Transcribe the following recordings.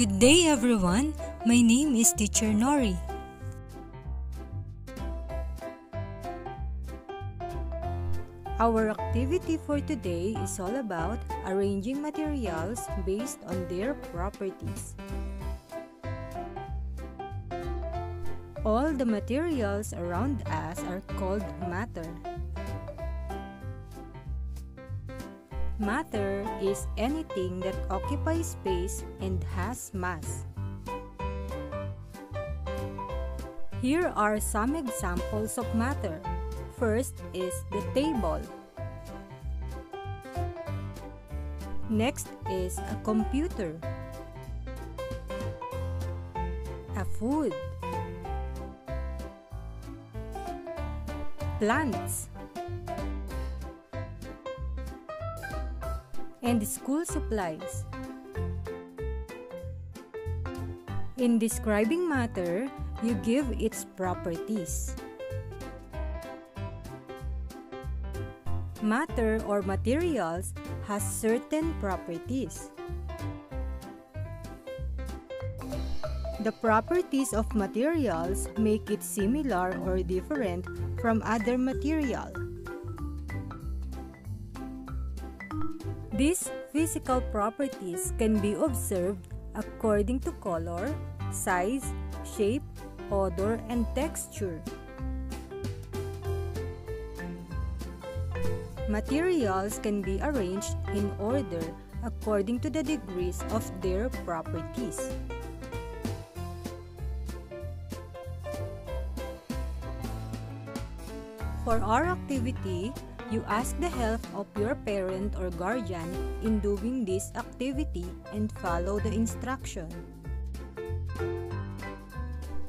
Good day everyone. My name is Teacher Norie. Our activity for today is all about arranging materials based on their properties. All the materials around us are called matter. Matter is anything that occupies space and has mass. Here are some examples of matter. First is the table. Next is a computer. A food. Plants. And school supplies. In describing matter, you give its properties. Matter or materials has certain properties. The properties of materials make it similar or different from other material. These physical properties can be observed according to color, size, shape, odor, and texture. Materials can be arranged in order according to the degrees of their properties. For our activity, you ask the help of your parent or guardian in doing this activity and follow the instruction.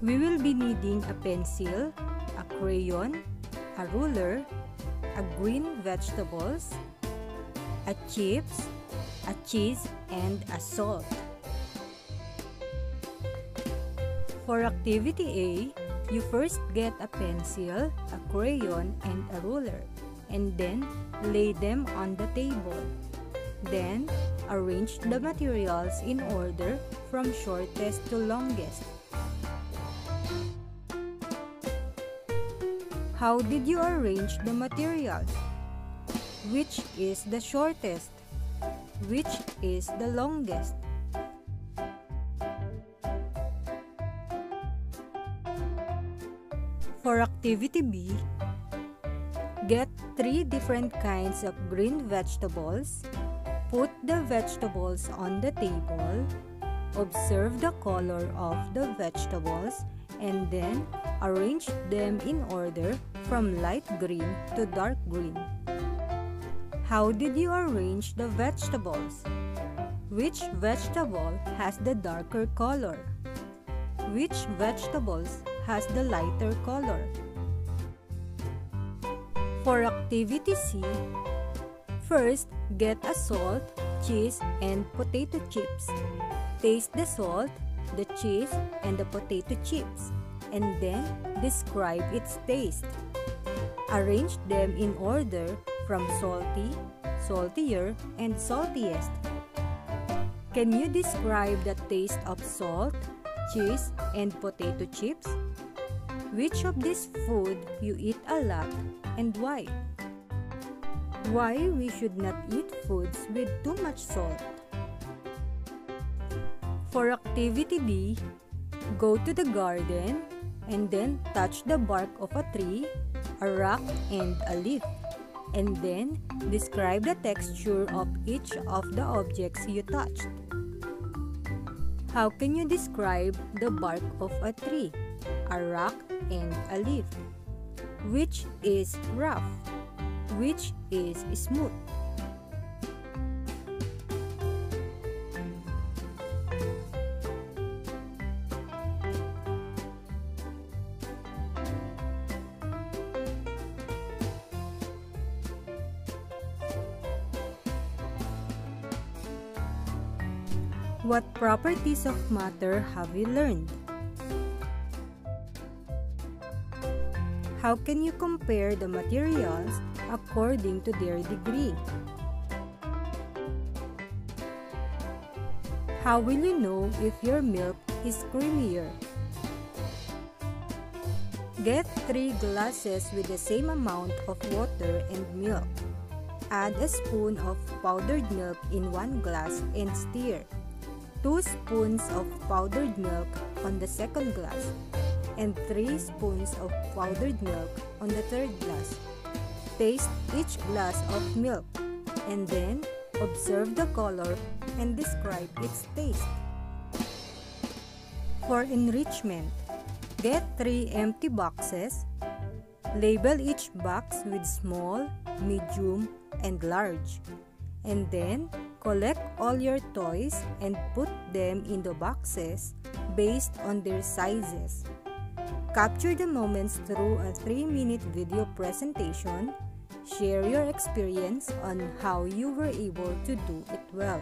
We will be needing a pencil, a crayon, a ruler, a green vegetables, a chips, a cheese, and a salt. For activity A, you first get a pencil, a crayon, and a ruler, and then lay them on the table. Then, arrange the materials in order from shortest to longest. How did you arrange the materials? Which is the shortest? Which is the longest? For activity B, get three different kinds of green vegetables, put the vegetables on the table, observe the color of the vegetables, and then arrange them in order from light green to dark green. How did you arrange the vegetables? Which vegetable has the darker color? Which vegetables has the lighter color? For activity C, first get a salt, cheese, and potato chips. Taste the salt, the cheese, and the potato chips, and then describe its taste. Arrange them in order from salty, saltier, and saltiest. Can you describe the taste of salt, cheese, and potato chips? Which of this food you eat a lot and why? Why we should not eat foods with too much salt? For activity B, go to the garden and then touch the bark of a tree, a rock, and a leaf. And then describe the texture of each of the objects you touched. How can you describe the bark of a tree, a rock, and a leaf? Which is rough? Which is smooth? What properties of matter have we learned? How can you compare the materials according to their degree? How will you know if your milk is creamier? Get 3 glasses with the same amount of water and milk. Add a spoon of powdered milk in one glass and stir. 2 spoons of powdered milk on the second glass and 3 spoons of powdered milk on the third glass. Taste each glass of milk and then observe the color and describe its taste. For enrichment, get 3 empty boxes. Label each box with small, medium, and large. And then, collect all your toys and put them in the boxes based on their sizes. Capture the moments through a 3-minute video presentation. Share your experience on how you were able to do it well.